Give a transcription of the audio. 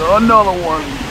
Another one.